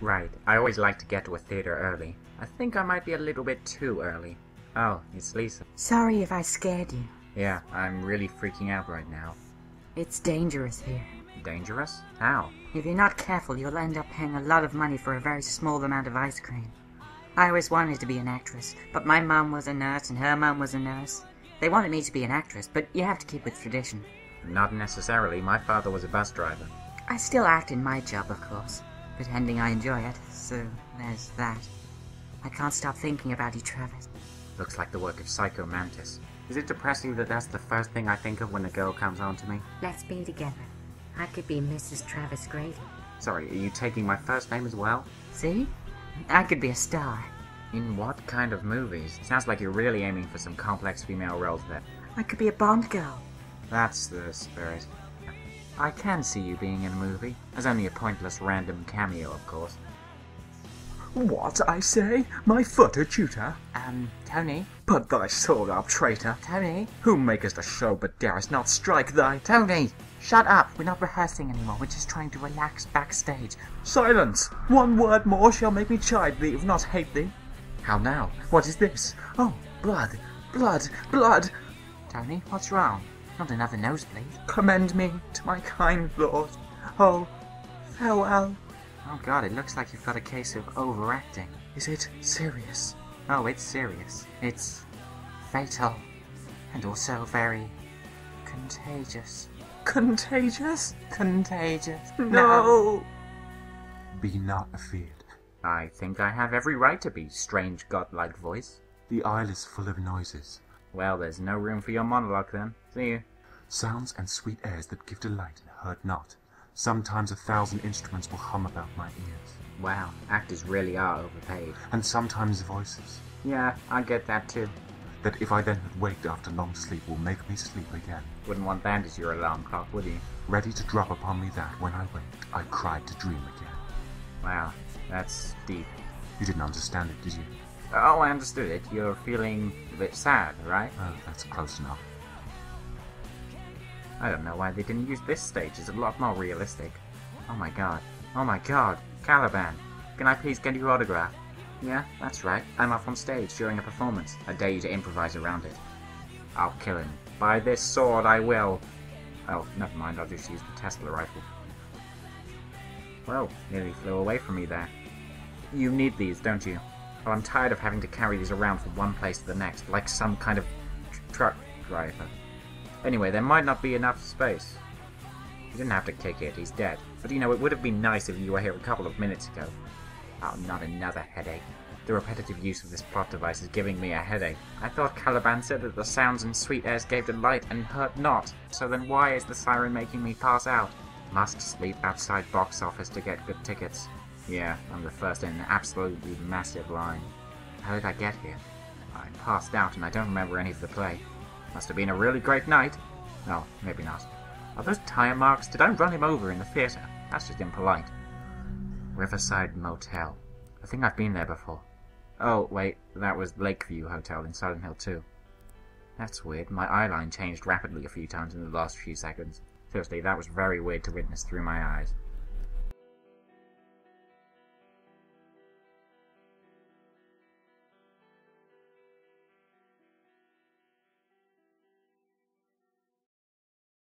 Right. I always like to get to a theater early. I think I might be a little bit too early. Oh, it's Lisa. Sorry if I scared you. Yeah, I'm really freaking out right now. It's dangerous here. Dangerous? How? If you're not careful, you'll end up paying a lot of money for a very small amount of ice cream. I always wanted to be an actress, but my mum was a nurse and her mum was a nurse. They wanted me to be an actress, but you have to keep with tradition. Not necessarily. My father was a bus driver. I still act in my job, of course, pretending I enjoy it, so there's that. I can't stop thinking about you, Travis. Looks like the work of Psycho Mantis. Is it depressing that that's the first thing I think of when a girl comes on to me? Let's be together. I could be Mrs. Travis Grady. Sorry, are you taking my first name as well? See? I could be a star. In what kind of movies? Sounds like you're really aiming for some complex female roles there. I could be a Bond girl. That's the spirit. I can see you being in a movie. As only a pointless random cameo, of course. What, I say? My foot a tutor? Um, Tony? Put thy sword up, traitor. Tony? Who makest a show but darest not strike thy... Tony! Shut up! We're not rehearsing anymore. We're just trying to relax backstage. Silence! One word more shall make me chide thee, if not hate thee. How now? What is this? Oh, blood! Blood! Blood! Tony, what's wrong? Not another nosebleed. Commend me to my kind lord. Oh, farewell. Oh god, it looks like you've got a case of overacting. Is it serious? Oh, it's serious. It's fatal. And also very contagious. Contagious? Contagious. No! Be not afeard. I think I have every right to be, strange godlike voice. The isle is full of noises, Well, there's no room for your monologue then. See you. sounds and sweet airs that give delight and hurt not. Sometimes a thousand instruments will hum about my ears, Wow, actors really are overpaid. and sometimes voices, Yeah, I get that too. that if I then had waked after long sleep will make me sleep again. Wouldn't want that as your alarm clock, would you? Ready to drop upon me that, when I waked, I cried to dream again. Wow, that's deep. You didn't understand it, did you? Oh, I understood it. You're feeling a bit sad, right? Oh, that's close enough. I don't know why they didn't use this stage. It's a lot more realistic. Oh my god. Oh my god. Caliban. Can I please get your autograph? Yeah, that's right. I'm up on stage during a performance. I dare you to improvise around it. I'll kill him. By this sword I will. Oh, never mind. I'll just use the Tesla rifle. Well, nearly flew away from me there. You need these, don't you? Well, I'm tired of having to carry these around from one place to the next, like some kind of tr- truck driver. Anyway, there might not be enough space. You didn't have to kick it, he's dead. But you know, it would have been nice if you were here a couple of minutes ago. Oh, not another headache. The repetitive use of this plot device is giving me a headache. I thought Caliban said that the sounds and sweet airs gave delight and hurt not. So then why is the siren making me pass out? Must sleep outside box office to get good tickets. Yeah, I'm the first in an absolutely massive line. How did I get here? I passed out and I don't remember any of the play. Must have been a really great night. No, maybe not. Are those tire marks? Did I run him over in the theatre? That's just impolite. Riverside Motel. I think I've been there before. Oh, wait, that was Lakeview Hotel in Silent Hill 2. That's weird. My eyeline changed rapidly a few times in the last few seconds. Seriously, that was very weird to witness through my eyes.